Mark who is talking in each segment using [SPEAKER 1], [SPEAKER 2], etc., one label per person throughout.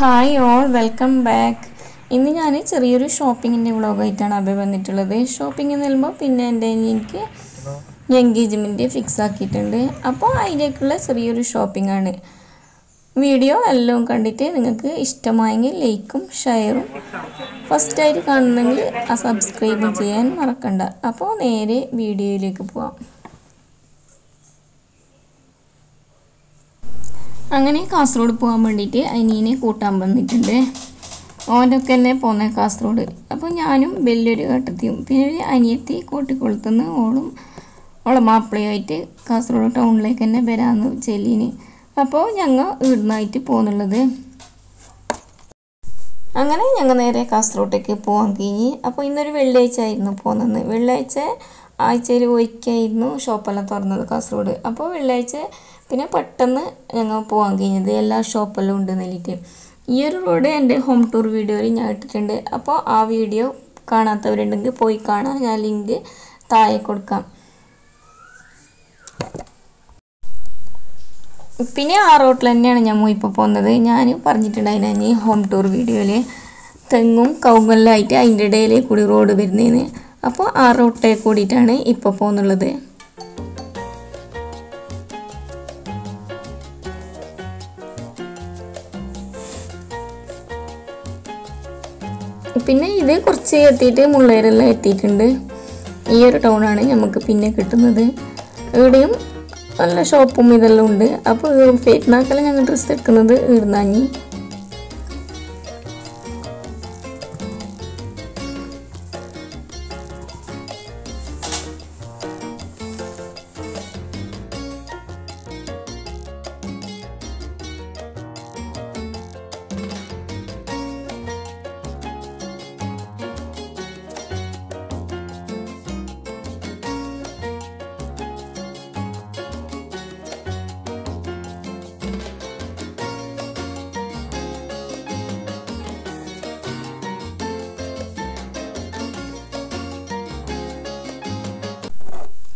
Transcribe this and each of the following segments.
[SPEAKER 1] Hi all welcome back ഇന്ന് ഞാൻ ചെറിയൊരു ഷോപ്പിങ്ങിന്റെ വ്ളോഗായിട്ടാണ് അഭി വന്നിട്ടുള്ളത്. ഷോപ്പിംഗ് എന്ന് പറയുമ്പോൾ പിന്നെ എന്റെ എനിക്ക് എൻഗേജ്മെന്റ് ഫിക്സ് ആക്കിയിട്ടുണ്ട്. അപ്പോൾ അതിലേക്കുള്ള ചെറിയൊരു ഷോപ്പിംഗ് ആണ്. വീഡിയോ എല്ലാം കണ്ടിട്ട് നിങ്ങൾക്ക് ഇഷ്ടമായെങ്കിൽ ലൈക്കും ഷെയറും ഫസ്റ്റായിട്ട് കാണുന്നെങ്കിൽ സബ്സ്ക്രൈബ് ചെയ്യാൻ മറക്കണ്ട. അപ്പോൾ നേരെ വീഡിയോയിലേക്ക് പോവാം. അങ്ങനെ കാസർഗോഡ് പോകാൻ വേണ്ടിയിട്ട് അനിയനെ കൂട്ടാൻ വന്നിട്ടുണ്ട്. ഓനൊക്കെ തന്നെ പോന്നെ കാസർഗോഡ്. അപ്പോൾ ഞാനും വലിയൊരു ഘട്ടത്തിയും പിന്നെ ഒരു അനിയത്തി കോട്ടിക്കുളത്തുനിന്ന് ഓളും ഓളെ മാപ്പിളയുമായിട്ട് കാസർഗോഡ് ടൗണിലേക്ക് തന്നെ വരാമെന്ന് ചെല്ലിന് അപ്പോൾ ഞങ്ങൾ ഇവിടുന്നായിട്ട് പോകുന്നുള്ളത് അങ്ങനെ ഞങ്ങൾ നേരെ കാസർഗോട്ടേക്ക് പോകാൻ കഴിഞ്ഞ്. അപ്പോൾ ഇന്നൊരു വെള്ളിയാഴ്ച ആയിരുന്നു പോകുന്നത് വെള്ളിയാഴ്ച ആഴ്ചയിൽ ഒരിക്കലായിരുന്നു ഷോപ്പെല്ലാം തുറന്നത് കാസർഗോഡ്. അപ്പോൾ വെള്ളിയാഴ്ച പിന്നെ പെട്ടെന്ന് ഞങ്ങൾ പോകാൻ കഴിഞ്ഞത് എല്ലാ ഷോപ്പെല്ലാം ഉണ്ട് എന്നിട്ട് ഈ ഒരു റോഡ് എന്റെ ഹോം ടൂർ വീഡിയോയിൽ ഞാൻ ഇട്ടിട്ടുണ്ട്. അപ്പോൾ ആ വീഡിയോ കാണാത്തവരുണ്ടെങ്കിൽ പോയി കാണാൻ ഞാൻ ലിങ്ക് താഴെ കൊടുക്കാം. പിന്നെ ആ റോട്ടിൽ തന്നെയാണ് ഞാൻ ഇപ്പോൾ പോകുന്നത്. ഞാൻ പറഞ്ഞിട്ടുണ്ടായിരുന്നു ഹോം ടൂർ വീഡിയോയിൽ തെങ്ങും കവുങ്ങെല്ലായിട്ട് അതിന്റെ ഇടയിൽ കൂടി റോഡ് വരുന്നതെന്ന് അപ്പോൾ ആ റൂട്ടേ കൂടിയിട്ടാണ് ഇപ്പോൾ പോകുന്നുള്ളത്. പിന്നെ ഇത് കുറച്ച് എത്തിയിട്ട് മുള്ളേരെല്ലാം എത്തിയിട്ടുണ്ട്. ഈ ഒരു ടൗണാണ് നമുക്ക് പിന്നെ കിട്ടുന്നത്. ഇവിടെയും നല്ല ഷോപ്പും ഇതെല്ലാം ഉണ്ട്. അപ്പോൾ പെരുന്നാക്കെല്ലാം ഞങ്ങൾ ഡ്രസ്സ് എടുക്കുന്നത് ഇടുന്നാഞ്ഞി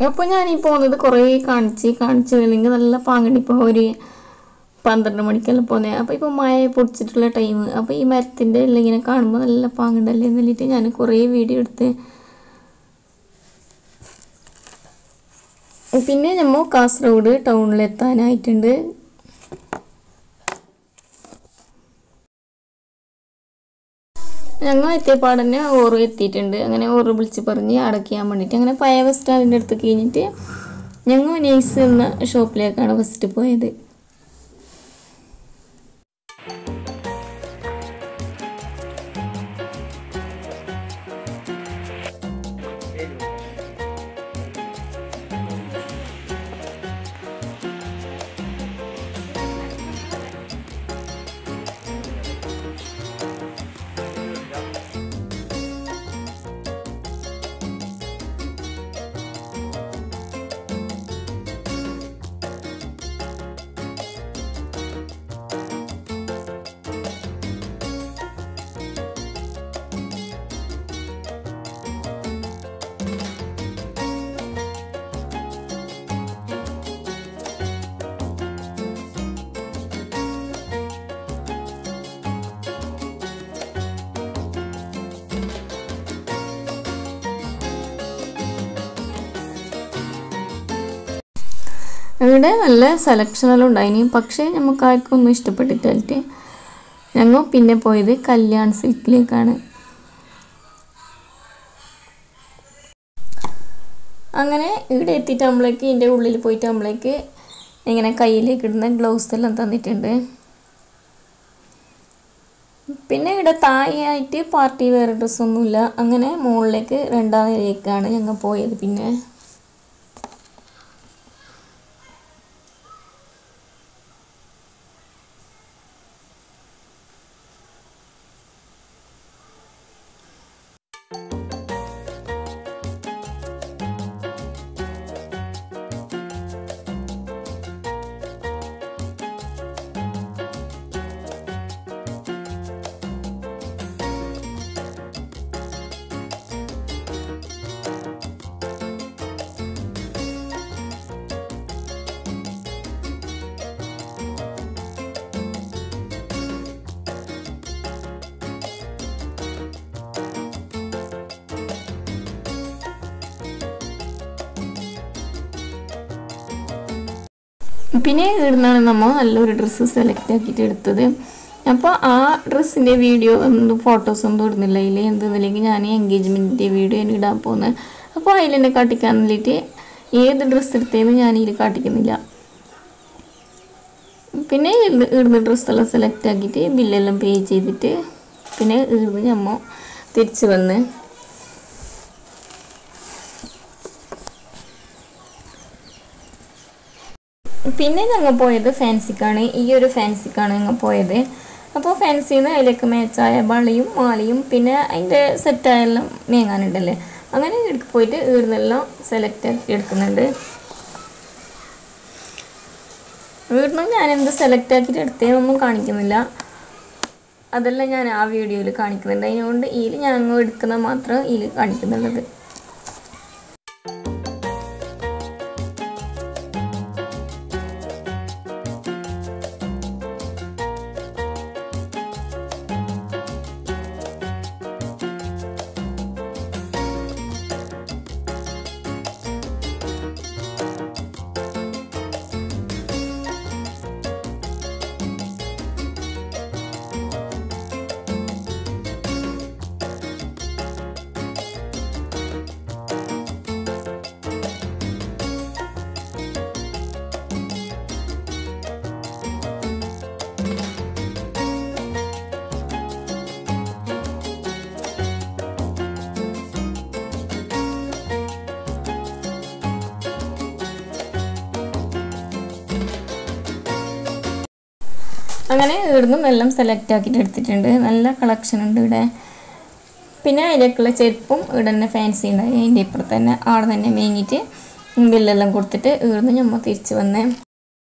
[SPEAKER 1] അപ്പോൾ ഞാൻ ഈ പോകുന്നത് കുറേ കാണിച്ച് കാണിച്ച് അല്ലെങ്കിൽ നല്ല പാങ്ങണ്ട്. ഇപ്പോൾ ഒരു പന്ത്രണ്ട് മണിക്കെല്ലാം പോന്നെ. അപ്പോൾ ഇപ്പോൾ മഴ പൊടിച്ചിട്ടുള്ള ടൈം അപ്പോൾ ഈ മരത്തിന്റെ എല്ലാം ഇങ്ങനെ കാണുമ്പോൾ നല്ല പാങ്ങണ്ടല്ലേ എന്നിട്ട് ഞാൻ കുറേ വീഡിയോ എടുത്ത്. പിന്നെ നമ്മൾ കാസർഗോഡ് ടൗണിലെത്താനായിട്ടുണ്ട് ഞങ്ങൾ എത്തിയപ്പാട് തന്നെ ഓറ് എത്തിയിട്ടുണ്ട്. അങ്ങനെ ഓറ് വിളിച്ച് പറഞ്ഞ് അടയ്ക്കാൻ വേണ്ടിയിട്ട്. അങ്ങനെ പഴയ ബസ് സ്റ്റാൻഡിന്റെ അടുത്ത് കഴിഞ്ഞിട്ട് ഞങ്ങൾ നെയ്സ് എന്ന ഷോപ്പിലേക്കാണ് ഫസ്റ്റ് പോയത്. ഇവിടെ നല്ല സെലക്ഷനെല്ലാം ഉണ്ടായിനി. പക്ഷേ നമുക്ക് ആർക്കും ഒന്നും ഇഷ്ടപ്പെട്ടിട്ടായിട്ട് ഞങ്ങൾ പിന്നെ പോയത് കല്യാൺ സിൽക്കിലേക്കാണ്. അങ്ങനെ ഇവിടെ എത്തിയിട്ട് നമ്മളേക്ക് ഇതിന്റെ ഉള്ളിൽ പോയിട്ട് നമ്മളേക്ക് ഇങ്ങനെ കയ്യിലേക്ക് ഇടുന്ന ഗ്ലൗസ് എല്ലാം തന്നിട്ടുണ്ട്. പിന്നെ ഇവിടെ താഴെയായിട്ട് പാർട്ടി വെയർ ഡ്രസ്സൊന്നുമില്ല അങ്ങനെ മുകളിലേക്ക് രണ്ടാം നിലയിലേക്കാണ് ഞങ്ങൾ പോയത് പിന്നെ. പിന്നെ ഇവിടുന്നാണ് നമ്മൾ നല്ലൊരു ഡ്രസ്സ് സെലക്ട് ആക്കിയിട്ട് എടുത്തത്. അപ്പോൾ ആ ഡ്രസ്സിന്റെ വീഡിയോ എന്ത് ഫോട്ടോസ് ഒന്നും ഇടുന്നില്ല. അതിൽ എന്തെന്നില്ലെങ്കിൽ ഞാൻ എൻഗേജ്മെന്റിന്റെ വീഡിയോ ആണ് ഇടാൻ പോകുന്നത് അപ്പോൾ അതിൽ എന്നെ കാട്ടിക്കാൻ വേണ്ടിയിട്ട് ഏത് ഡ്രസ്സ് എടുത്തതെന്ന് ഞാൻ ഇതിൽ കാട്ടിക്കുന്നില്ല. പിന്നെ ഇവിടുന്ന് ഡ്രസ്സെല്ലാം സെലക്ട് ആക്കിയിട്ട് ബില്ലെല്ലാം പേ ചെയ്തിട്ട് പിന്നെ ഇവിടുന്ന് നമ്മൾ തിരിച്ച് വന്ന് പിന്നെ ഞങ്ങൾ പോയത് ഫാൻസിക്കാണ്. ഈ ഒരു ഫാൻസിക്കാണ് ഞങ്ങൾ പോയത്. അപ്പോൾ ഫാൻസിയിൽ നിന്ന് അതിലേക്ക് മേച്ചായ വളയും മാലയും പിന്നെ അതിന്റെ സെറ്റായെല്ലാം മേങ്ങാനുണ്ടല്ലേ? അങ്ങനെ പോയിട്ട് ഇവിടുന്നെല്ലാം സെലക്ട് ആക്കി എടുക്കുന്നുണ്ട്. വീടിന് ഞാൻ എന്ത് സെലക്ട് ആക്കിയിട്ട് എടുത്തേന്നൊന്നും കാണിക്കുന്നില്ല. അതെല്ലാം ഞാൻ ആ വീഡിയോയിൽ കാണിക്കുന്നുണ്ട്. അതിനുകൊണ്ട് ഇതിൽ ഞാൻ എടുക്കുന്ന മാത്രം ഇതിൽ കാണിക്കുന്നുള്ളത്. അങ്ങനെ ഇവിടുന്നും എല്ലാം സെലക്ട് ആക്കിയിട്ട് എടുത്തിട്ടുണ്ട്. നല്ല കളക്ഷൻ ഉണ്ട് ഇവിടെ. പിന്നെ അതിലേക്കുള്ള ചെരുപ്പും ഇവിടെ തന്നെ ഫാൻസി ഉണ്ടായി അതിന്റെ ഇപ്പുറത്ത് തന്നെ അവിടെ തന്നെ മേങ്ങിയിട്ട് ബില്ലെല്ലാം കൊടുത്തിട്ട് ഇവിടുന്ന് ഞമ്മ തിരിച്ച് വന്നേ.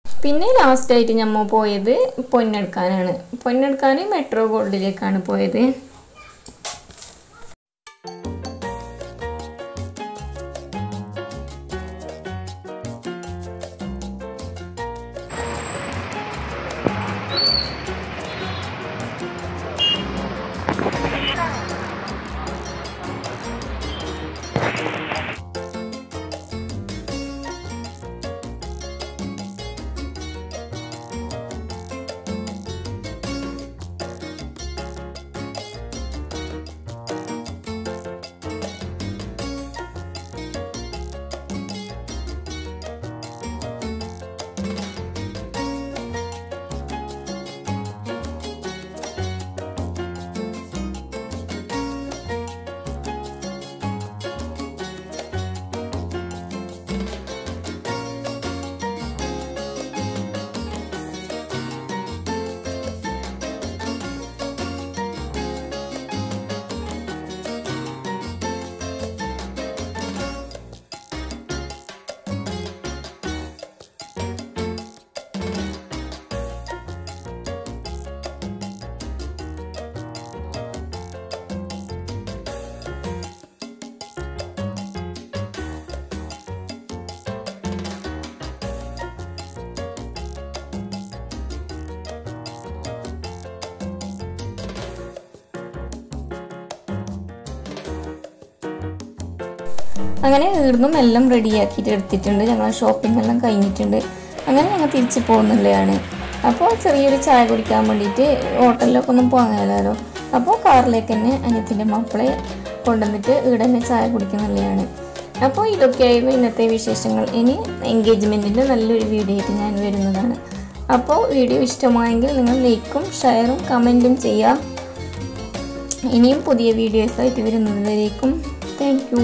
[SPEAKER 1] പിന്നെ ലാസ്റ്റായിട്ട് ഞമ്മ പോയത് പൊന്നെടുക്കാനാണ്. പൊന്നെടുക്കാൻ മെട്രോ ഗോൾഡിലേക്കാണ് പോയത്. അങ്ങനെ ഈടുന്നും എല്ലാം റെഡിയാക്കിയിട്ട് എടുത്തിട്ടുണ്ട്. ഞങ്ങൾ ഷോപ്പിംഗ് എല്ലാം കഴിഞ്ഞിട്ടുണ്ട്. അങ്ങനെ ഞങ്ങൾ തിരിച്ച് പോകുന്നുള്ളതാണ്. അപ്പോൾ ചെറിയൊരു ചായ കുടിക്കാൻ വേണ്ടിയിട്ട് ഹോട്ടലിലൊക്കെ ഒന്നും പോകാനല്ലോ അപ്പോൾ കാറിലേക്ക് തന്നെ അനിയത്തിന്റെ മക്കളെ കൊണ്ടുവന്നിട്ട് ഇവിടെ തന്നെ ചായ കുടിക്കുന്നുള്ളതാണ് അപ്പോൾ ഇതൊക്കെയായിരുന്നു ഇന്നത്തെ വിശേഷങ്ങൾ. ഇനി എൻഗേജ്മെന്റിന്റെ നല്ലൊരു വീഡിയോ ആയിട്ട് ഞാൻ വരുന്നതാണ്. അപ്പോൾ വീഡിയോ ഇഷ്ടമായെങ്കിൽ നിങ്ങൾ ലൈക്കും ഷെയറും കമന്റും ചെയ്യുക ഇനിയും പുതിയ വീഡിയോസായിട്ട് വരുന്നതുവരേക്കും. Thank you